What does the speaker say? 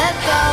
let go.